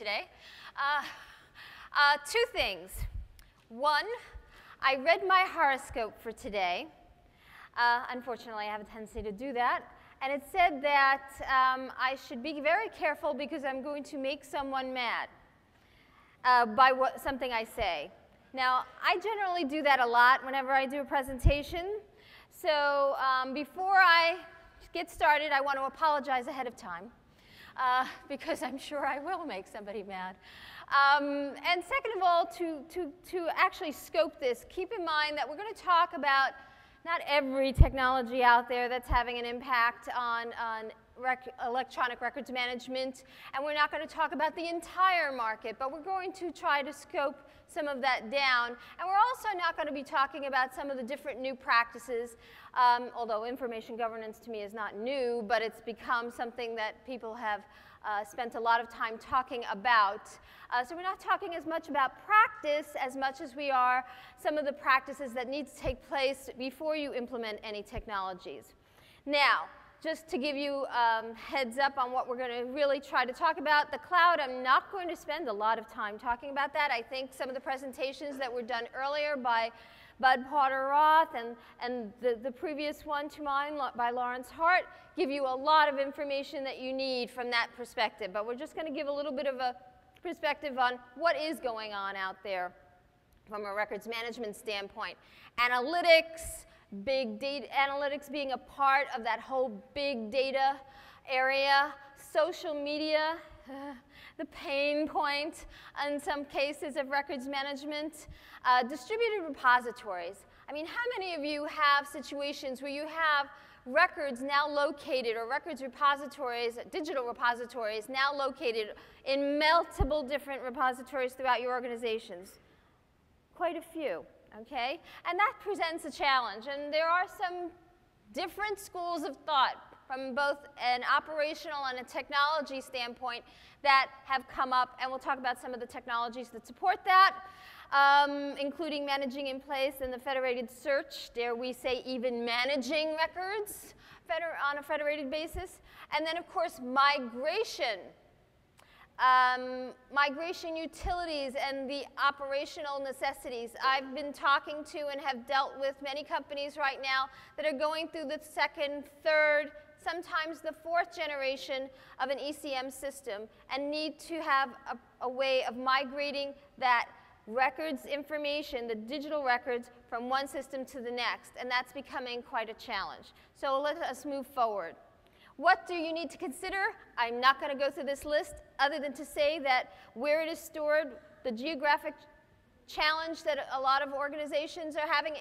today. Uh, uh, two things. One, I read my horoscope for today. Uh, unfortunately, I have a tendency to do that. And it said that um, I should be very careful because I'm going to make someone mad uh, by what, something I say. Now, I generally do that a lot whenever I do a presentation. So um, before I get started, I want to apologize ahead of time uh, because I'm sure I will make somebody mad. Um, and second of all, to, to, to actually scope this, keep in mind that we're going to talk about not every technology out there that's having an impact on, on rec electronic records management, and we're not going to talk about the entire market, but we're going to try to scope some of that down. And we're also not going to be talking about some of the different new practices, um, although information governance to me is not new, but it's become something that people have uh, spent a lot of time talking about. Uh, so we're not talking as much about practice as much as we are some of the practices that need to take place before you implement any technologies. Now, just to give you um, heads up on what we're going to really try to talk about, the cloud, I'm not going to spend a lot of time talking about that. I think some of the presentations that were done earlier by Bud Porter-Roth and, and the, the previous one to mine by Laurence Hart give you a lot of information that you need from that perspective. But we're just going to give a little bit of a perspective on what is going on out there from a records management standpoint. Analytics, big data analytics being a part of that whole big data area, social media, the pain point in some cases of records management, uh, distributed repositories. I mean, how many of you have situations where you have records now located or records repositories, digital repositories now located in multiple different repositories throughout your organizations? Quite a few, okay? And that presents a challenge. And there are some different schools of thought from both an operational and a technology standpoint that have come up, and we'll talk about some of the technologies that support that um, including managing in place and the federated search, dare we say even managing records on a federated basis. And then, of course, migration. Um, migration utilities and the operational necessities. I've been talking to and have dealt with many companies right now that are going through the second, third, sometimes the fourth generation of an ECM system and need to have a, a way of migrating that records information, the digital records, from one system to the next, and that's becoming quite a challenge. So let us move forward. What do you need to consider? I'm not going to go through this list other than to say that where it is stored, the geographic challenge that a lot of organizations are having,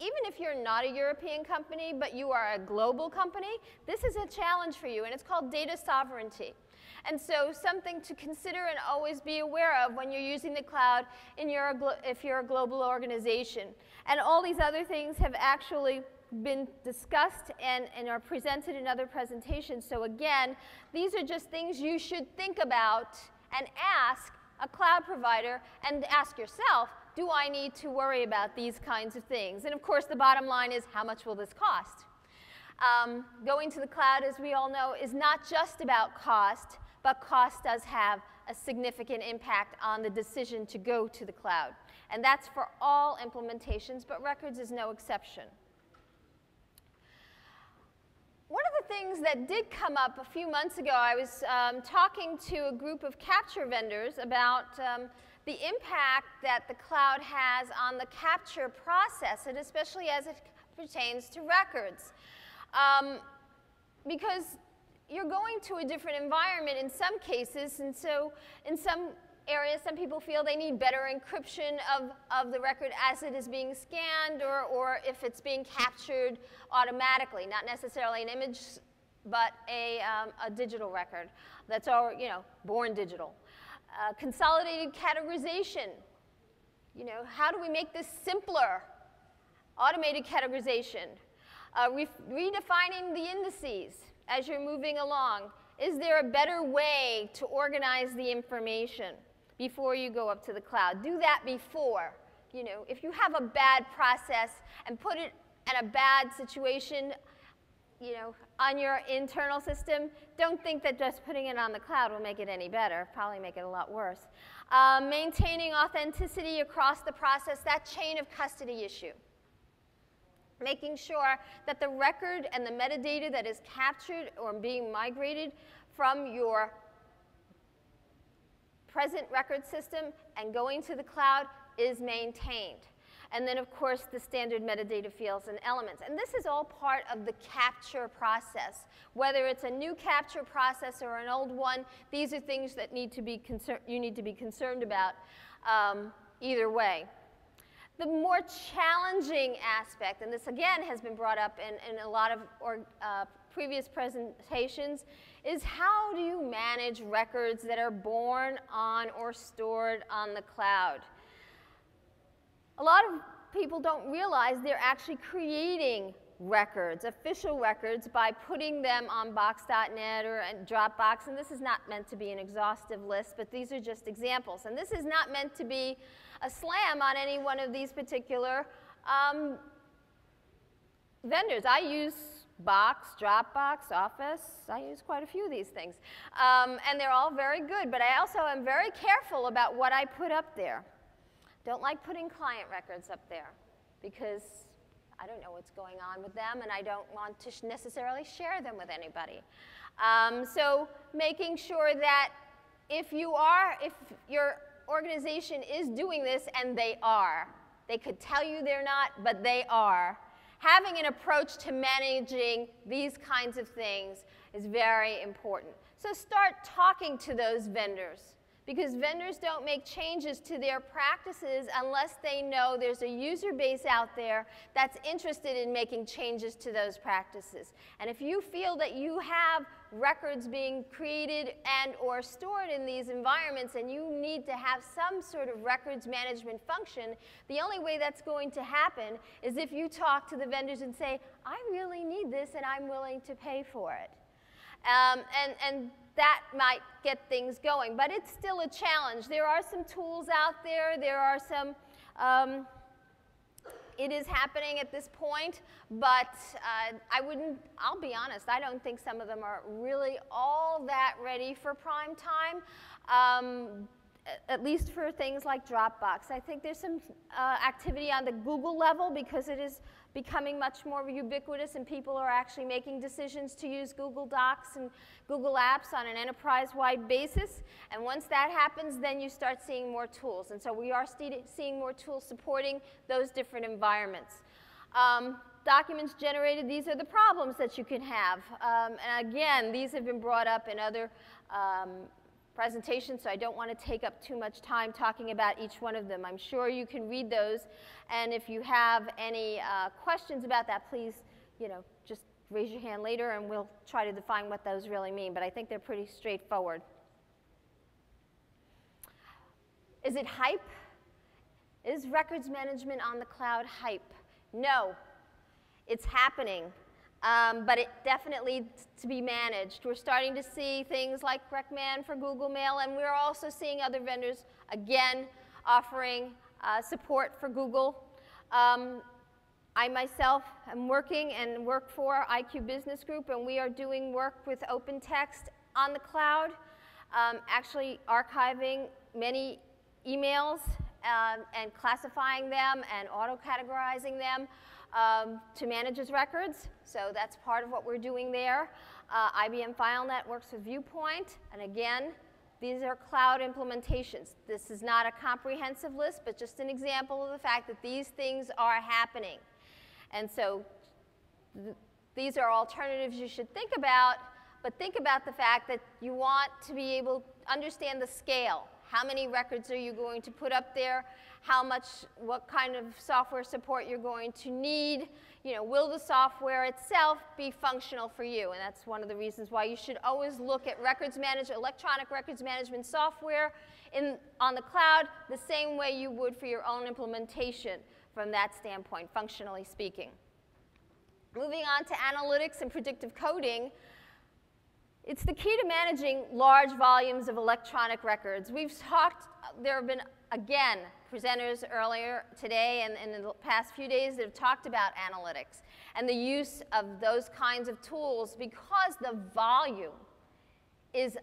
even if you're not a European company, but you are a global company, this is a challenge for you, and it's called data sovereignty. And so something to consider and always be aware of when you're using the cloud in your, if you're a global organization. And all these other things have actually been discussed and, and are presented in other presentations. So again, these are just things you should think about and ask a cloud provider and ask yourself, do I need to worry about these kinds of things? And of course, the bottom line is, how much will this cost? Um, going to the cloud, as we all know, is not just about cost, but cost does have a significant impact on the decision to go to the cloud. And that's for all implementations, but records is no exception. One of the things that did come up a few months ago, I was um, talking to a group of capture vendors about um, the impact that the cloud has on the capture process, and especially as it pertains to records. Um, because you're going to a different environment in some cases, and so in some areas, some people feel they need better encryption of, of the record as it is being scanned or, or if it's being captured automatically, not necessarily an image, but a, um, a digital record that's all, you know, born digital. Uh, consolidated categorization. You know, how do we make this simpler? Automated categorization. Uh, re redefining the indices as you're moving along, is there a better way to organize the information before you go up to the cloud? Do that before. You know, if you have a bad process and put it in a bad situation, you know, on your internal system, don't think that just putting it on the cloud will make it any better. Probably make it a lot worse. Um, maintaining authenticity across the process, that chain of custody issue. Making sure that the record and the metadata that is captured or being migrated from your present record system and going to the cloud is maintained. And then, of course, the standard metadata fields and elements. And this is all part of the capture process. Whether it's a new capture process or an old one, these are things that need to be you need to be concerned about um, either way. The more challenging aspect, and this again has been brought up in, in a lot of or, uh, previous presentations, is how do you manage records that are born on or stored on the cloud? A lot of people don't realize they're actually creating records, official records, by putting them on Box.net or Dropbox. And this is not meant to be an exhaustive list, but these are just examples. And this is not meant to be a slam on any one of these particular um, vendors. I use Box, Dropbox, Office. I use quite a few of these things. Um, and they're all very good, but I also am very careful about what I put up there. Don't like putting client records up there because I don't know what's going on with them and I don't want to necessarily share them with anybody. Um, so making sure that if you are, if your organization is doing this, and they are, they could tell you they're not, but they are, having an approach to managing these kinds of things is very important. So start talking to those vendors because vendors don't make changes to their practices unless they know there's a user base out there that's interested in making changes to those practices. And if you feel that you have records being created and or stored in these environments and you need to have some sort of records management function, the only way that's going to happen is if you talk to the vendors and say, I really need this and I'm willing to pay for it. Um, and, and that might get things going. But it's still a challenge. There are some tools out there. There are some, um, it is happening at this point, but uh, I wouldn't, I'll be honest, I don't think some of them are really all that ready for prime time. Um, at least for things like Dropbox. I think there's some uh, activity on the Google level because it is becoming much more ubiquitous and people are actually making decisions to use Google Docs and Google Apps on an enterprise-wide basis. And once that happens, then you start seeing more tools. And so we are seeing more tools supporting those different environments. Um, documents generated, these are the problems that you can have. Um, and again, these have been brought up in other um, presentation, so I don't want to take up too much time talking about each one of them. I'm sure you can read those, and if you have any uh, questions about that, please, you know, just raise your hand later and we'll try to define what those really mean, but I think they're pretty straightforward. Is it hype? Is records management on the cloud hype? No, it's happening um, but it definitely to be managed. We're starting to see things like RecMan for Google Mail, and we're also seeing other vendors, again, offering uh, support for Google. Um, I myself am working and work for IQ Business Group, and we are doing work with OpenText on the cloud, um, actually archiving many emails uh, and classifying them and auto-categorizing them um, to manage his records. So that's part of what we're doing there. Uh, IBM FileNet works with Viewpoint. And again, these are cloud implementations. This is not a comprehensive list, but just an example of the fact that these things are happening. And so th these are alternatives you should think about, but think about the fact that you want to be able to understand the scale. How many records are you going to put up there? How much, what kind of software support you're going to need? You know, will the software itself be functional for you? And that's one of the reasons why you should always look at records management, electronic records management software in, on the cloud the same way you would for your own implementation from that standpoint, functionally speaking. Moving on to analytics and predictive coding, It's the key to managing large volumes of electronic records. We've talked, there have been, again, presenters earlier today and, and in the past few days that have talked about analytics and the use of those kinds of tools because the volume is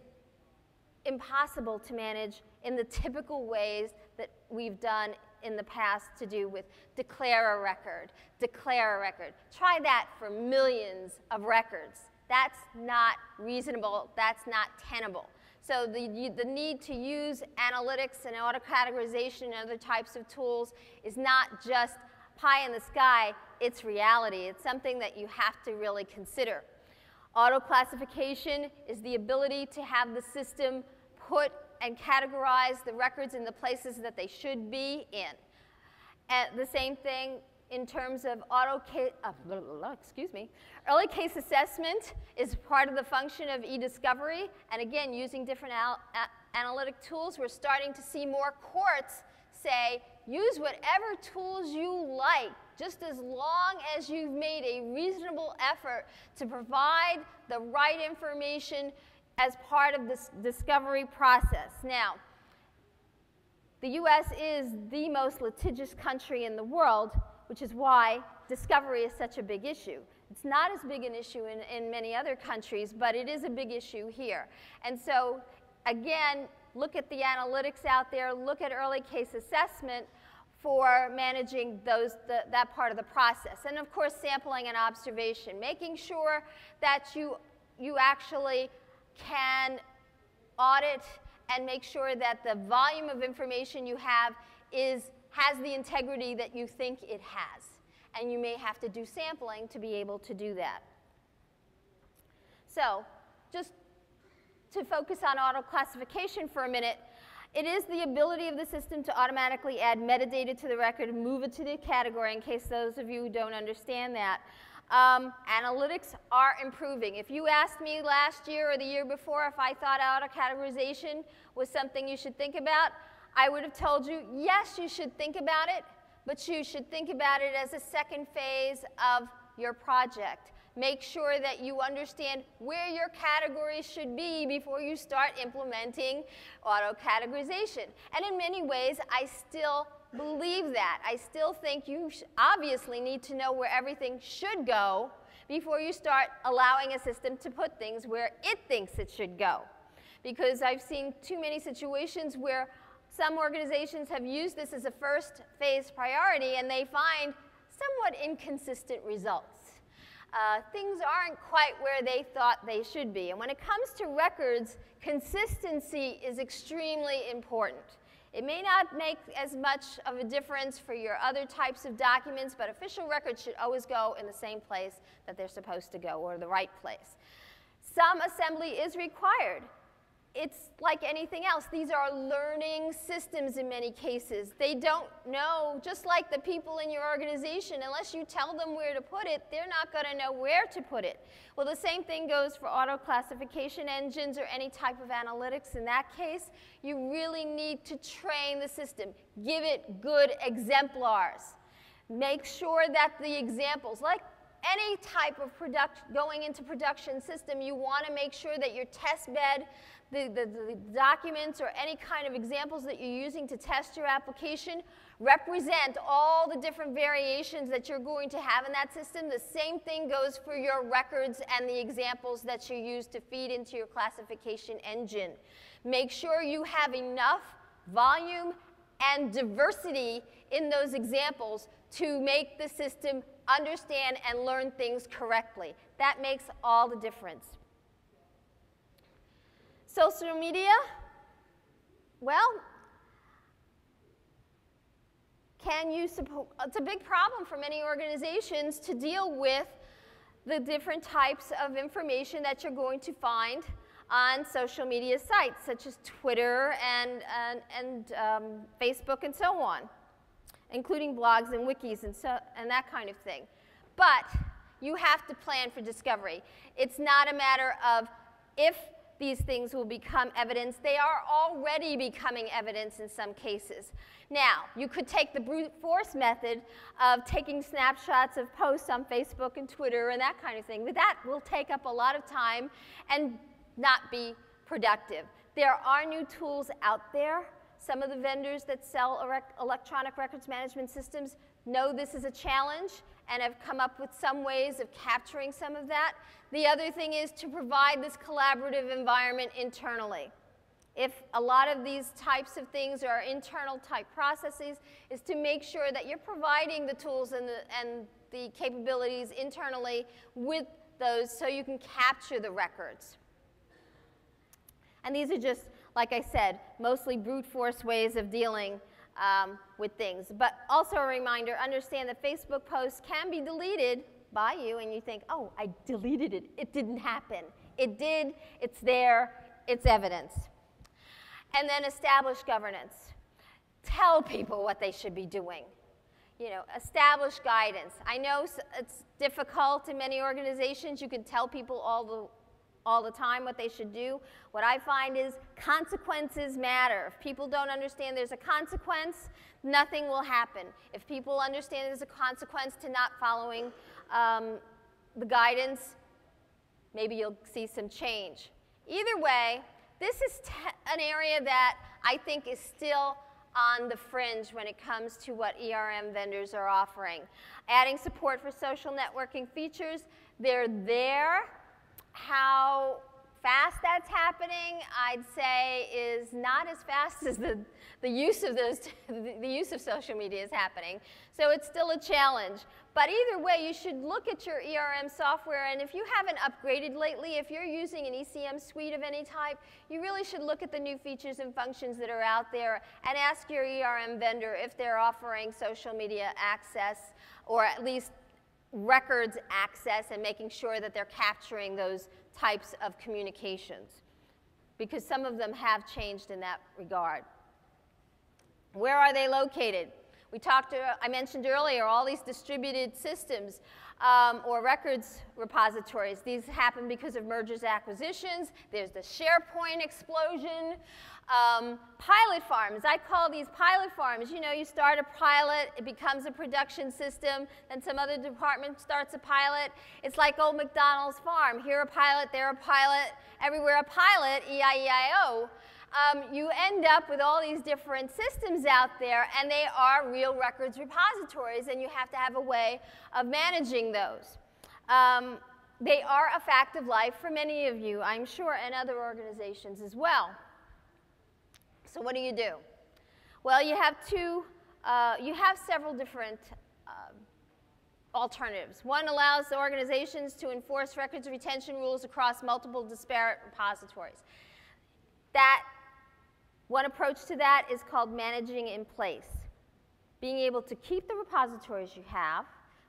impossible to manage in the typical ways that we've done in the past to do with declare a record, declare a record. Try that for millions of records. That's not reasonable, that's not tenable. So the, the need to use analytics and auto-categorization and other types of tools is not just pie in the sky, it's reality. It's something that you have to really consider. Auto-classification is the ability to have the system put and categorize the records in the places that they should be in. And the same thing in terms of auto case, uh, excuse me, early case assessment is part of the function of e-discovery. And again, using different al analytic tools, we're starting to see more courts say, use whatever tools you like, just as long as you've made a reasonable effort to provide the right information as part of this discovery process. Now, the US is the most litigious country in the world, which is why discovery is such a big issue. It's not as big an issue in, in many other countries, but it is a big issue here. And so, again, look at the analytics out there, look at early case assessment for managing those, the, that part of the process. And of course, sampling and observation, making sure that you, you actually can audit and make sure that the volume of information you have is has the integrity that you think it has. And you may have to do sampling to be able to do that. So just to focus on auto classification for a minute, it is the ability of the system to automatically add metadata to the record and move it to the category in case those of you who don't understand that. Um, analytics are improving. If you asked me last year or the year before if I thought auto categorization was something you should think about, I would have told you, yes, you should think about it, but you should think about it as a second phase of your project. Make sure that you understand where your categories should be before you start implementing auto-categorization. And in many ways, I still believe that. I still think you obviously need to know where everything should go before you start allowing a system to put things where it thinks it should go. Because I've seen too many situations where some organizations have used this as a first phase priority and they find somewhat inconsistent results. Uh, things aren't quite where they thought they should be. And when it comes to records, consistency is extremely important. It may not make as much of a difference for your other types of documents, but official records should always go in the same place that they're supposed to go, or the right place. Some assembly is required it's like anything else. These are learning systems in many cases. They don't know, just like the people in your organization, unless you tell them where to put it, they're not going to know where to put it. Well, the same thing goes for auto classification engines or any type of analytics. In that case, you really need to train the system. Give it good exemplars. Make sure that the examples, like any type of product going into production system, you want to make sure that your test bed the, the, the, documents or any kind of examples that you're using to test your application represent all the different variations that you're going to have in that system. The same thing goes for your records and the examples that you use to feed into your classification engine. Make sure you have enough volume and diversity in those examples to make the system understand and learn things correctly. That makes all the difference. Social media, well, can you support, it's a big problem for many organizations to deal with the different types of information that you're going to find on social media sites such as Twitter and, and, and um, Facebook and so on, including blogs and wikis and, so, and that kind of thing. But you have to plan for discovery. It's not a matter of if these things will become evidence. They are already becoming evidence in some cases. Now, you could take the brute force method of taking snapshots of posts on Facebook and Twitter and that kind of thing, but that will take up a lot of time and not be productive. There are new tools out there. Some of the vendors that sell electronic records management systems know this is a challenge and have come up with some ways of capturing some of that. The other thing is to provide this collaborative environment internally. If a lot of these types of things are internal type processes, is to make sure that you're providing the tools and the, and the capabilities internally with those so you can capture the records. And these are just, like I said, mostly brute force ways of dealing um, with things. But also a reminder, understand that Facebook posts can be deleted by you and you think, oh, I deleted it. It didn't happen. It did. It's there. It's evidence. And then establish governance. Tell people what they should be doing. You know, establish guidance. I know it's difficult in many organizations. You can tell people all the all the time what they should do. What I find is consequences matter. If people don't understand there's a consequence, nothing will happen. If people understand there's a consequence to not following um, the guidance, maybe you'll see some change. Either way, this is an area that I think is still on the fringe when it comes to what ERM vendors are offering. Adding support for social networking features, they're there how fast that's happening, I'd say, is not as fast as the, the use of those the use of social media is happening. So it's still a challenge. But either way, you should look at your ERM software, and if you haven't upgraded lately, if you're using an ECM suite of any type, you really should look at the new features and functions that are out there and ask your ERM vendor if they're offering social media access or at least records access and making sure that they're capturing those types of communications because some of them have changed in that regard. Where are they located? We talked, to, I mentioned earlier, all these distributed systems um, or records repositories. These happen because of mergers, acquisitions. There's the SharePoint explosion. Um, pilot farms, I call these pilot farms. You know, you start a pilot, it becomes a production system, then some other department starts a pilot. It's like old McDonald's farm. Here a pilot, there a pilot, everywhere a pilot, E-I-E-I-O. Um, you end up with all these different systems out there, and they are real records repositories, and you have to have a way of managing those. Um, they are a fact of life for many of you, I'm sure, and other organizations as well. So what do you do? Well, you have two, uh, you have several different uh, alternatives. One allows organizations to enforce records retention rules across multiple disparate repositories. That, one approach to that is called managing in place. Being able to keep the repositories you have,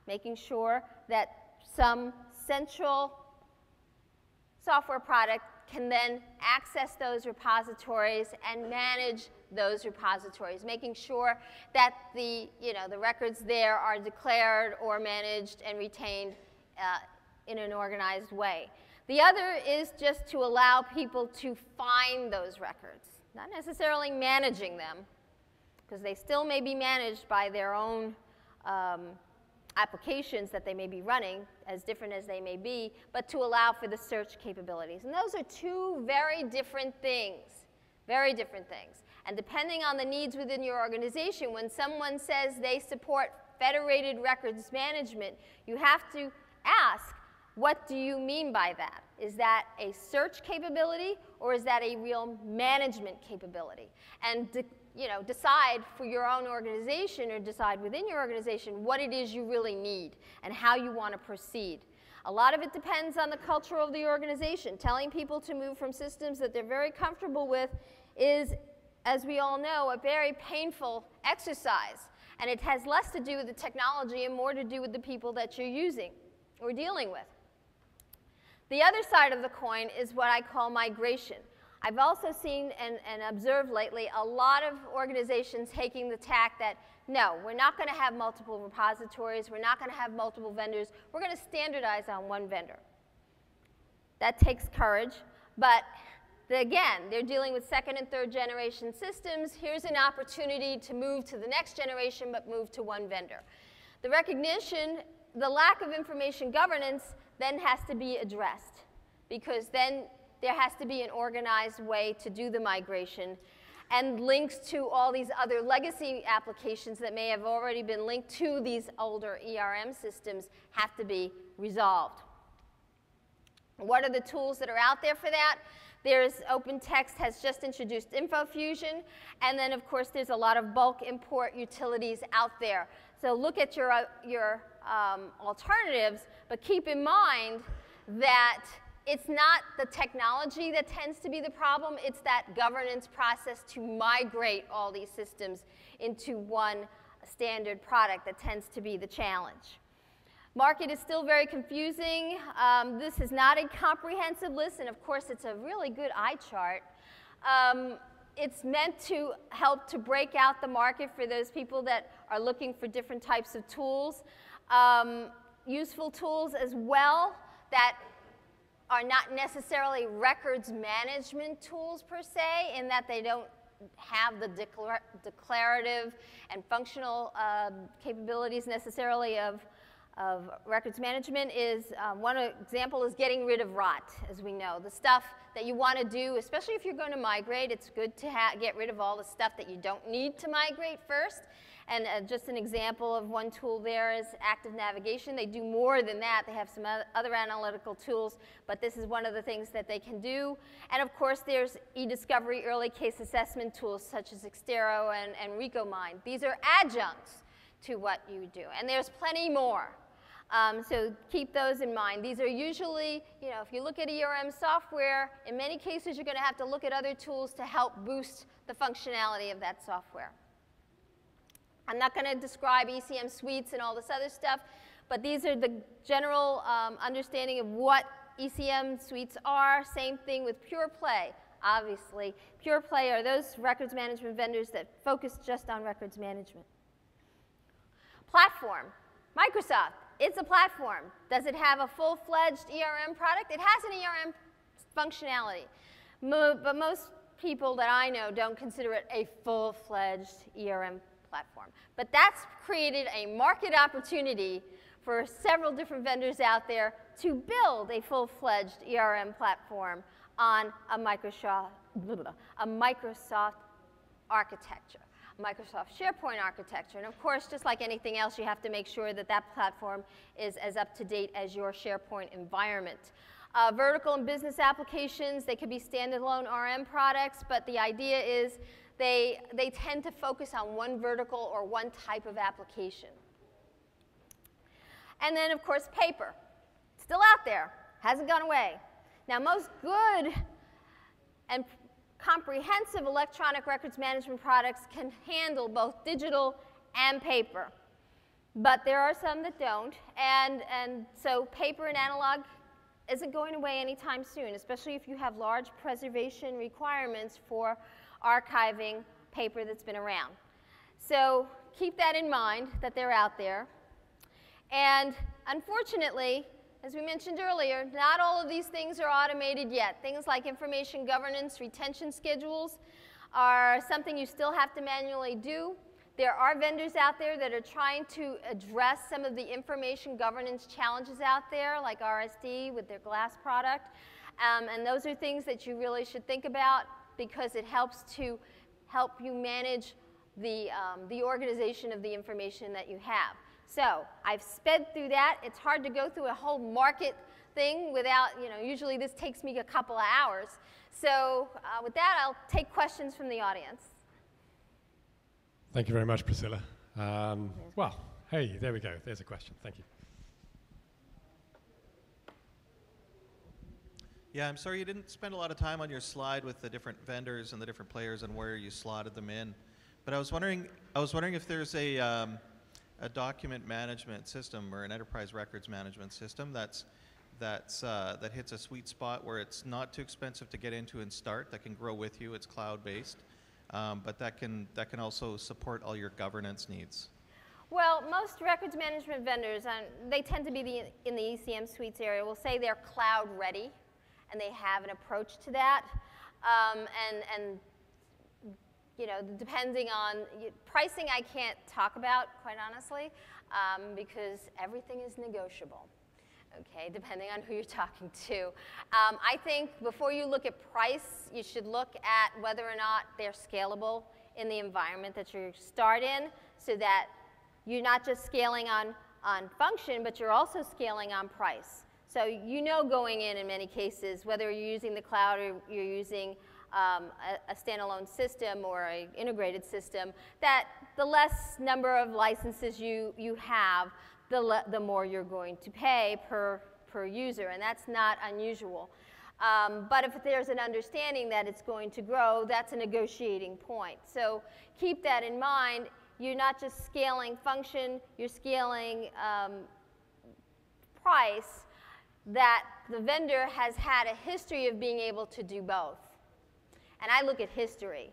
making sure that some central software product can then access those repositories and manage those repositories, making sure that the, you know, the records there are declared or managed and retained uh, in an organized way. The other is just to allow people to find those records, not necessarily managing them, because they still may be managed by their own um, applications that they may be running, as different as they may be, but to allow for the search capabilities. And those are two very different things, very different things. And depending on the needs within your organization, when someone says they support federated records management, you have to ask, what do you mean by that? Is that a search capability or is that a real management capability? And you know, decide for your own organization or decide within your organization what it is you really need and how you want to proceed. A lot of it depends on the culture of the organization. Telling people to move from systems that they're very comfortable with is, as we all know, a very painful exercise. And it has less to do with the technology and more to do with the people that you're using or dealing with. The other side of the coin is what I call migration. I've also seen and, and, observed lately a lot of organizations taking the tack that no, we're not going to have multiple repositories, we're not going to have multiple vendors, we're going to standardize on one vendor. That takes courage, but the, again, they're dealing with second and third generation systems. Here's an opportunity to move to the next generation, but move to one vendor. The recognition, the lack of information governance then has to be addressed because then there has to be an organized way to do the migration. And links to all these other legacy applications that may have already been linked to these older ERM systems have to be resolved. What are the tools that are out there for that? There's OpenText has just introduced InfoFusion, and then of course there's a lot of bulk import utilities out there. So look at your, uh, your um, alternatives, but keep in mind that it's not the technology that tends to be the problem, it's that governance process to migrate all these systems into one standard product that tends to be the challenge. Market is still very confusing. Um, this is not a comprehensive list, and of course, it's a really good eye chart. Um, it's meant to help to break out the market for those people that are looking for different types of tools. Um, useful tools as well that are not necessarily records management tools per se, in that they don't have the declar declarative and functional uh, capabilities necessarily of of records management is, um, one example is getting rid of rot, as we know. The stuff that you want to do, especially if you're going to migrate, it's good to get rid of all the stuff that you don't need to migrate first. And uh, just an example of one tool there is active navigation. They do more than that. They have some other analytical tools, but this is one of the things that they can do. And of course, there's e-discovery early case assessment tools such as Exterro and, and Recommind. These are adjuncts to what you do. And there's plenty more. Um, so keep those in mind. These are usually, you know, if you look at ERM software, in many cases you're going to have to look at other tools to help boost the functionality of that software. I'm not going to describe ECM suites and all this other stuff, but these are the general um, understanding of what ECM suites are. Same thing with Pure Play, obviously. Pure Play are those records management vendors that focus just on records management. Platform, Microsoft it's a platform. Does it have a full-fledged ERM product? It has an ERM functionality. Mo but most people that I know don't consider it a full-fledged ERM platform. But that's created a market opportunity for several different vendors out there to build a full-fledged ERM platform on a Microsoft, a Microsoft architecture. Microsoft SharePoint architecture. And of course, just like anything else, you have to make sure that that platform is as up to date as your SharePoint environment. Uh, vertical and business applications, they could be standalone RM products, but the idea is they, they tend to focus on one vertical or one type of application. And then, of course, paper. Still out there, hasn't gone away. Now, most good and comprehensive electronic records management products can handle both digital and paper. But there are some that don't, and, and so paper and analog isn't going away anytime soon, especially if you have large preservation requirements for archiving paper that's been around. So keep that in mind that they're out there. And unfortunately, as we mentioned earlier, not all of these things are automated yet. Things like information governance, retention schedules are something you still have to manually do. There are vendors out there that are trying to address some of the information governance challenges out there, like RSD with their glass product. Um, and those are things that you really should think about because it helps to help you manage the, um, the organization of the information that you have. So I've sped through that. It's hard to go through a whole market thing without, you know, usually this takes me a couple of hours. So uh, with that, I'll take questions from the audience. Thank you very much, Priscilla. Um, well, hey, there we go. There's a question. Thank you. Yeah, I'm sorry you didn't spend a lot of time on your slide with the different vendors and the different players and where you slotted them in. But I was wondering, I was wondering if there's a, um, a document management system or an enterprise records management system that's that's uh, that hits a sweet spot where it's not too expensive to get into and start. That can grow with you. It's cloud based, um, but that can that can also support all your governance needs. Well, most records management vendors, and they tend to be the, in the ECM suites area, will say they're cloud ready, and they have an approach to that. Um, and, and you know, depending on pricing, I can't talk about quite honestly, um, because everything is negotiable. Okay, depending on who you're talking to. Um, I think before you look at price, you should look at whether or not they're scalable in the environment that you start in so that you're not just scaling on, on function, but you're also scaling on price. So you know going in in many cases, whether you're using the cloud or you're using um, a, a, standalone system or an integrated system, that the less number of licenses you, you have, the, the more you're going to pay per, per user, and that's not unusual. Um, but if there's an understanding that it's going to grow, that's a negotiating point. So keep that in mind. You're not just scaling function, you're scaling um, price that the vendor has had a history of being able to do both. And I look at history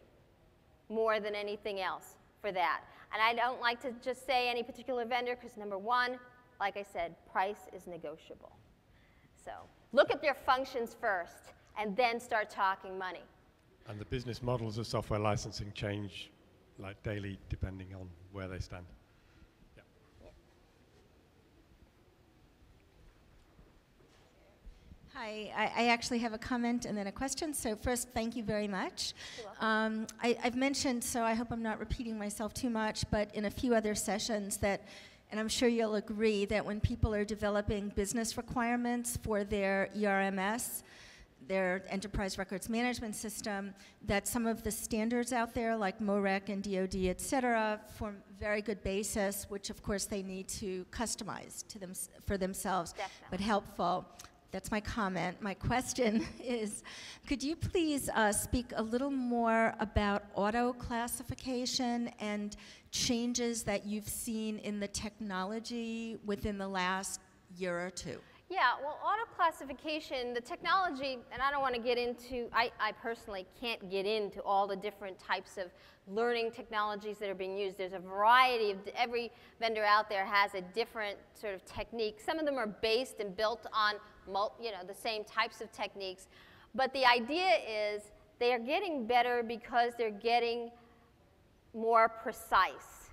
more than anything else for that. And I don't like to just say any particular vendor because number one, like I said, price is negotiable. So look at their functions first and then start talking money. And the business models of software licensing change like daily depending on where they stand. Hi, I, I, actually have a comment and then a question. So first, thank you very much. Um, I, have mentioned, so I hope I'm not repeating myself too much, but in a few other sessions that, and I'm sure you'll agree that when people are developing business requirements for their ERMS, their enterprise records management system, that some of the standards out there, like MoReq and DoD, et cetera, form very good basis, which of course they need to customize to them for themselves, Definitely. but helpful. That's my comment. My question is could you please uh, speak a little more about auto classification and changes that you've seen in the technology within the last year or two? Yeah, well, auto classification, the technology, and I don't want to get into, I, I personally can't get into all the different types of learning technologies that are being used. There's a variety of, every vendor out there has a different sort of technique. Some of them are based and built on, you know, the same types of techniques. But the idea is they are getting better because they're getting more precise.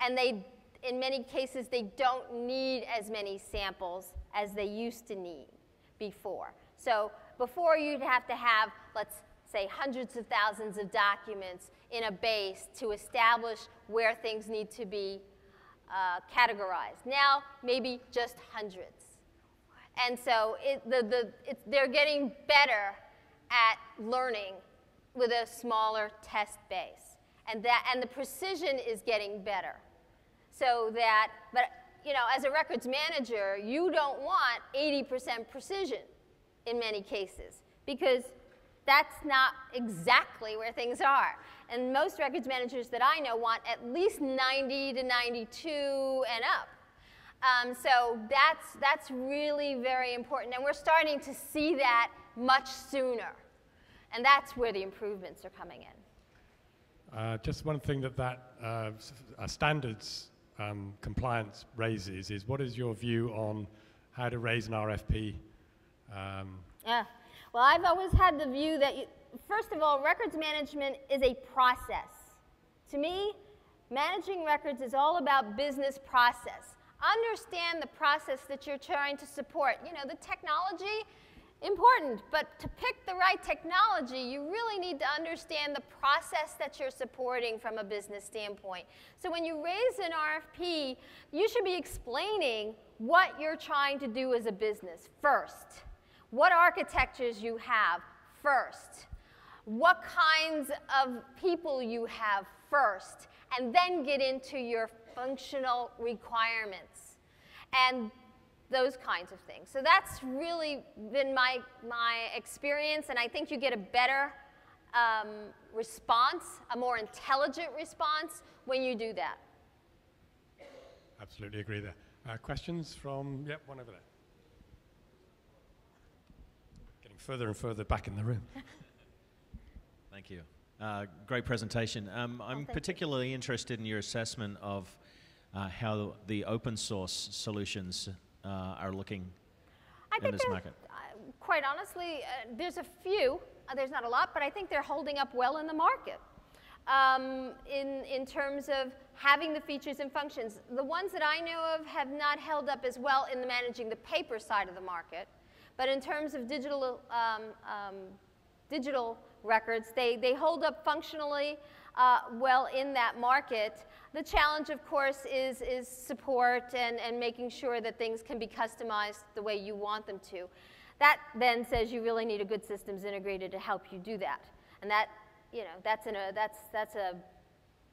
And they, in many cases, they don't need as many samples as they used to need before. So before you'd have to have, let's say, hundreds of thousands of documents in a base to establish where things need to be uh, categorized. Now, maybe just hundreds. And so it, the, the, they're getting better at learning with a smaller test base. And, that, and the precision is getting better. So that, but you know, as a records manager, you don't want 80% precision in many cases because that's not exactly where things are. And most records managers that I know want at least 90 to 92 and up. Um, so that's, that's really very important. And we're starting to see that much sooner. And that's where the improvements are coming in. Uh, just one thing that that uh, standards um, compliance raises is what is your view on how to raise an RFP? Um, yeah. Well, I've always had the view that, you, first of all, records management is a process. To me, managing records is all about business process. Understand the process that you're trying to support. You know, the technology important, but to pick the right technology, you really need to understand the process that you're supporting from a business standpoint. So when you raise an RFP, you should be explaining what you're trying to do as a business first, what architectures you have first, what kinds of people you have first, and then get into your functional requirements. And those kinds of things. So that's really been my, my experience, and I think you get a better um, response, a more intelligent response when you do that. Absolutely agree there. Uh, questions from, yep, one over there. Getting further and further back in the room. Thank you. Uh, great presentation. Um, I'm oh, particularly you. interested in your assessment of uh, how the open source solutions uh, are looking I in this market? Uh, quite honestly, uh, there's a few. Uh, there's not a lot, but I think they're holding up well in the market. Um, in, in terms of having the features and functions. The ones that I know of have not held up as well in the managing the paper side of the market. But in terms of digital, um, um, digital records, they, they hold up functionally uh, well in that market. The challenge, of course, is, is support and, and making sure that things can be customized the way you want them to. That then says you really need a good systems integrator to help you do that. And that, you know, that's, in a, that's, that's a,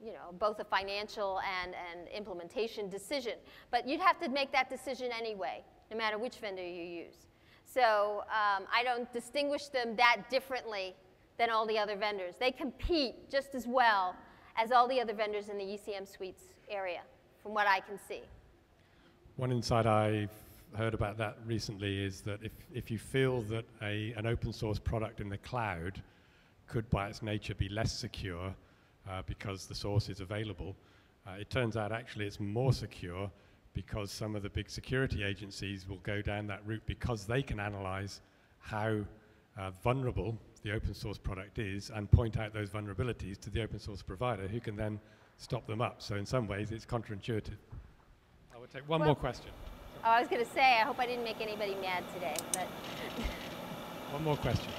you know, both a financial and, and implementation decision. But you'd have to make that decision anyway, no matter which vendor you use. So um, I don't distinguish them that differently than all the other vendors. They compete just as well as all the other vendors in the ECM suites area, from what I can see. One insight I've heard about that recently is that if, if you feel that a, an open source product in the cloud could, by its nature, be less secure uh, because the source is available, uh, it turns out actually it's more secure because some of the big security agencies will go down that route because they can analyze how uh, vulnerable the open source product is and point out those vulnerabilities to the open source provider who can then stop them up. So in some ways, it's counterintuitive. I will take one well, more question. Oh, I was going to say, I hope I didn't make anybody mad today. but One more question.